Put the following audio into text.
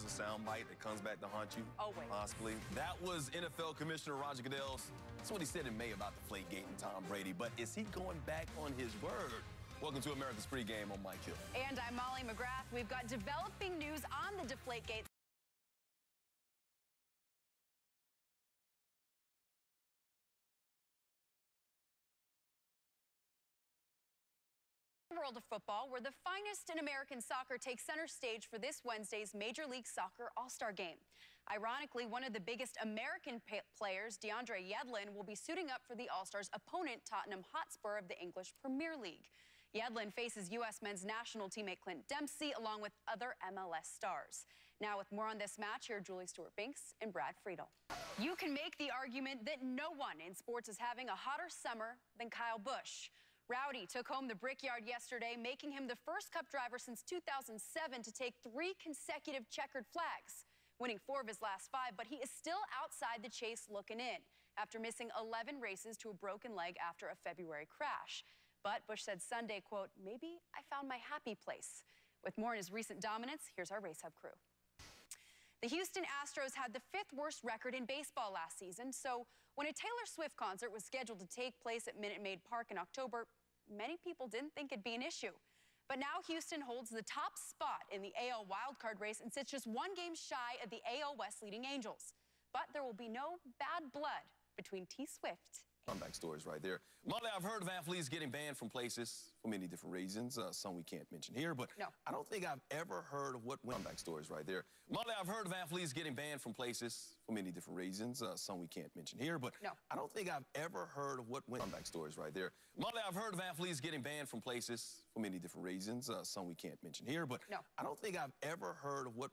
always a soundbite that comes back to haunt you. Oh, always. Possibly. That was NFL Commissioner Roger Goodell's. That's what he said in May about the Flake and Tom Brady. But is he going back on his word? Welcome to America's Pregame. I'm Mike Hill. And I'm Molly McGrath. We've got developing news on the Deflategate world of football, where the finest in American soccer takes center stage for this Wednesday's Major League Soccer All-Star Game. Ironically, one of the biggest American players, DeAndre Yedlin, will be suiting up for the All-Stars opponent, Tottenham Hotspur of the English Premier League. Yedlin faces U.S. men's national teammate Clint Dempsey, along with other MLS stars. Now, with more on this match, here Julie Stewart-Binks and Brad Friedel. You can make the argument that no one in sports is having a hotter summer than Kyle Busch. Rowdy took home the Brickyard yesterday, making him the first Cup driver since 2007 to take three consecutive checkered flags, winning four of his last five, but he is still outside the chase looking in after missing 11 races to a broken leg after a February crash. But Busch said Sunday, quote, maybe I found my happy place. With more on his recent dominance, here's our Race Hub crew. The Houston Astros had the fifth worst record in baseball last season, so when a Taylor Swift concert was scheduled to take place at Minute Maid Park in October, many people didn't think it'd be an issue. But now Houston holds the top spot in the AL wildcard race and sits just one game shy of the AL West leading Angels. But there will be no bad blood between T Swift Comeback stories right there. Molly, I've heard of athletes getting banned from places for many different reasons. Uh, some we can't mention here, but no. I don't think I've ever heard of what comeback stories right there. Molly, I've heard of athletes getting banned from places for many different reasons. Uh, some we can't mention here, but no. I don't think I've ever heard of what comeback stories right there. Molly, I've heard of athletes getting banned from places for many different reasons. Uh, some we can't mention here, but no. I don't think I've ever heard of what